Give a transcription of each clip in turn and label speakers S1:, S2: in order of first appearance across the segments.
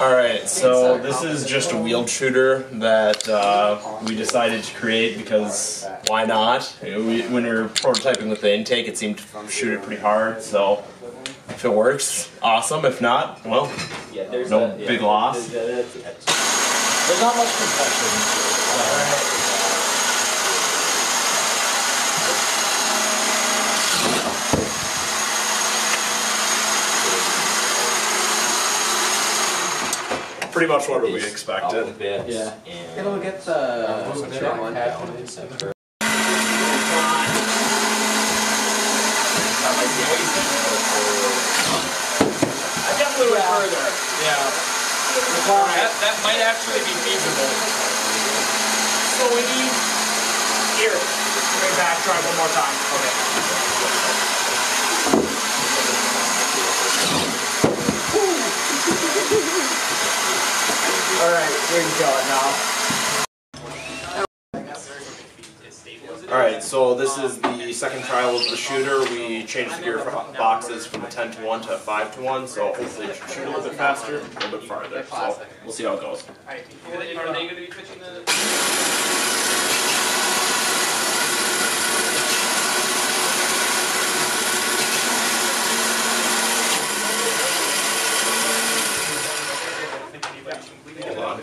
S1: Alright, so this is just a wheeled shooter that uh, we decided to create because why not? We, when we were prototyping with the intake, it seemed to shoot it pretty hard, so if it works, awesome. If not, well,
S2: there's
S1: No big loss.
S2: There's not much compression.
S1: Pretty much what we expected.
S3: Yeah. It'll get the trim one down.
S4: I definitely went further. Yeah. That, that might actually be feasible. So we need here. Way back. Try one more time. Okay. All right, we can kill it now.
S1: Alright, so this is the second trial of the shooter. We changed the gear fo- boxes from a 10 to 1 to a 5 to 1, so hopefully it should shoot a little bit faster, a little bit farther. So we'll see how it goes.
S4: Are they going to be pitching the?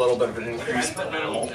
S1: little bit of an increase, but minimal.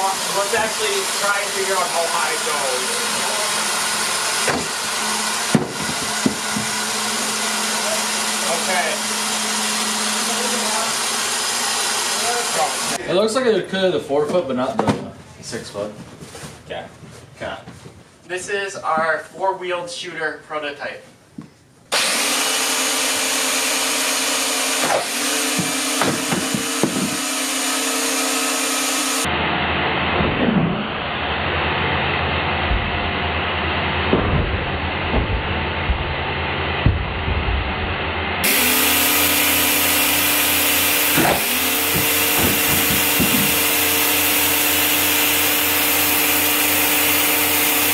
S4: off. Let's actually try and figure out how high it goes. Okay.
S3: It looks like it could have the four foot, but not the six foot.
S1: Okay. Okay.
S4: This is our four-wheeled shooter prototype.